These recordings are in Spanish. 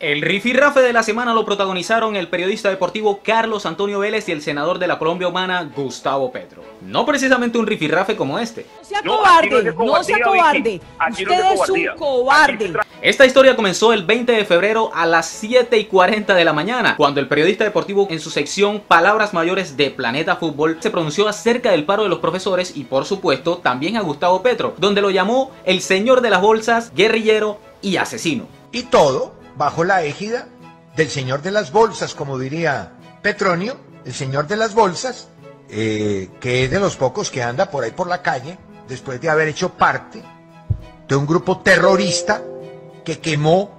El rifirrafe de la semana lo protagonizaron el periodista deportivo Carlos Antonio Vélez y el senador de la Colombia Humana Gustavo Petro. No precisamente un rifirrafe como este. No sea cobarde, no, sea cobarde. Usted es un cobarde. Esta historia comenzó el 20 de febrero a las 7 y 40 de la mañana, cuando el periodista deportivo en su sección Palabras Mayores de Planeta Fútbol se pronunció acerca del paro de los profesores y por supuesto también a Gustavo Petro, donde lo llamó el señor de las bolsas, guerrillero y asesino. Y todo bajo la égida del señor de las bolsas, como diría Petronio, el señor de las bolsas, eh, que es de los pocos que anda por ahí por la calle, después de haber hecho parte de un grupo terrorista que quemó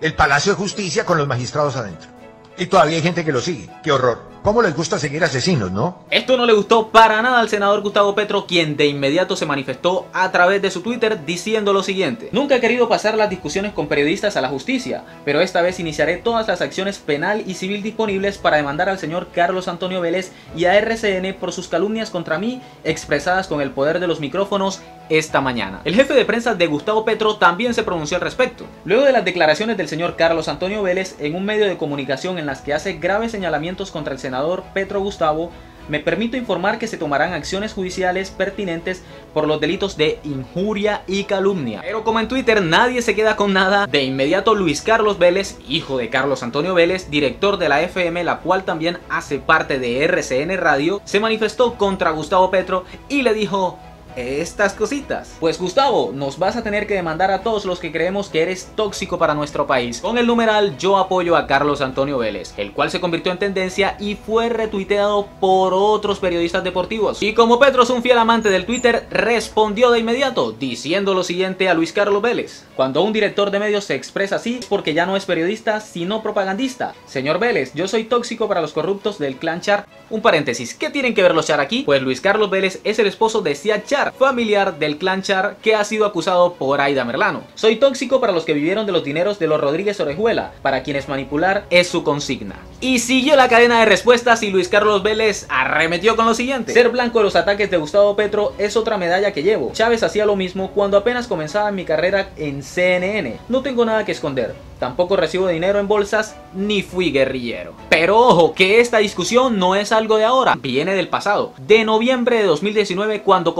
el Palacio de Justicia con los magistrados adentro. Y todavía hay gente que lo sigue. ¡Qué horror! ¿Cómo les gusta seguir asesinos, no? Esto no le gustó para nada al senador Gustavo Petro, quien de inmediato se manifestó a través de su Twitter diciendo lo siguiente. Nunca he querido pasar las discusiones con periodistas a la justicia, pero esta vez iniciaré todas las acciones penal y civil disponibles para demandar al señor Carlos Antonio Vélez y a RCN por sus calumnias contra mí expresadas con el poder de los micrófonos esta mañana. El jefe de prensa de Gustavo Petro también se pronunció al respecto. Luego de las declaraciones del señor Carlos Antonio Vélez en un medio de comunicación en las que hace graves señalamientos contra el senador Petro Gustavo, me permito informar que se tomarán acciones judiciales pertinentes por los delitos de injuria y calumnia. Pero como en Twitter nadie se queda con nada, de inmediato Luis Carlos Vélez, hijo de Carlos Antonio Vélez, director de la FM, la cual también hace parte de RCN Radio, se manifestó contra Gustavo Petro y le dijo estas cositas. Pues Gustavo, nos vas a tener que demandar a todos los que creemos que eres tóxico para nuestro país. Con el numeral yo apoyo a Carlos Antonio Vélez, el cual se convirtió en tendencia y fue retuiteado por otros periodistas deportivos. Y como Petro es un fiel amante del Twitter, respondió de inmediato diciendo lo siguiente a Luis Carlos Vélez. Cuando un director de medios se expresa así porque ya no es periodista, sino propagandista. Señor Vélez, yo soy tóxico para los corruptos del clan Char. Un paréntesis, ¿qué tienen que ver los Char aquí? Pues Luis Carlos Vélez es el esposo de Sia Char familiar del clan Char que ha sido acusado por Aida Merlano. Soy tóxico para los que vivieron de los dineros de los Rodríguez Orejuela, para quienes manipular es su consigna. Y siguió la cadena de respuestas y Luis Carlos Vélez arremetió con lo siguiente. Ser blanco de los ataques de Gustavo Petro es otra medalla que llevo. Chávez hacía lo mismo cuando apenas comenzaba mi carrera en CNN. No tengo nada que esconder. Tampoco recibo dinero en bolsas ni fui guerrillero. Pero ojo, que esta discusión no es algo de ahora, viene del pasado, de noviembre de 2019 cuando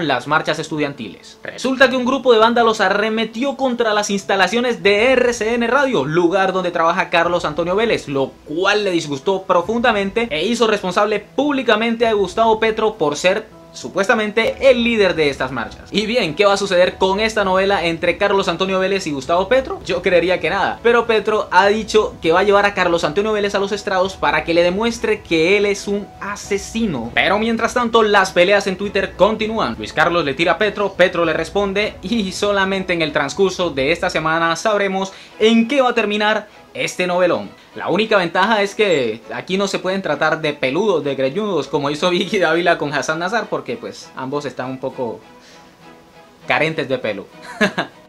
las marchas estudiantiles. Resulta que un grupo de vándalos arremetió contra las instalaciones de RCN Radio, lugar donde trabaja Carlos Antonio Vélez, lo cual le disgustó profundamente e hizo responsable públicamente a Gustavo Petro por ser supuestamente el líder de estas marchas. Y bien, ¿qué va a suceder con esta novela entre Carlos Antonio Vélez y Gustavo Petro? Yo creería que nada, pero Petro ha dicho que va a llevar a Carlos Antonio Vélez a los estrados para que le demuestre que él es un asesino. Pero mientras tanto, las peleas en Twitter continúan. Luis Carlos le tira a Petro, Petro le responde y solamente en el transcurso de esta semana sabremos en qué va a terminar este novelón. La única ventaja es que aquí no se pueden tratar de peludos, de greñudos, como hizo Vicky Dávila con Hassan Nazar, porque pues ambos están un poco carentes de pelo.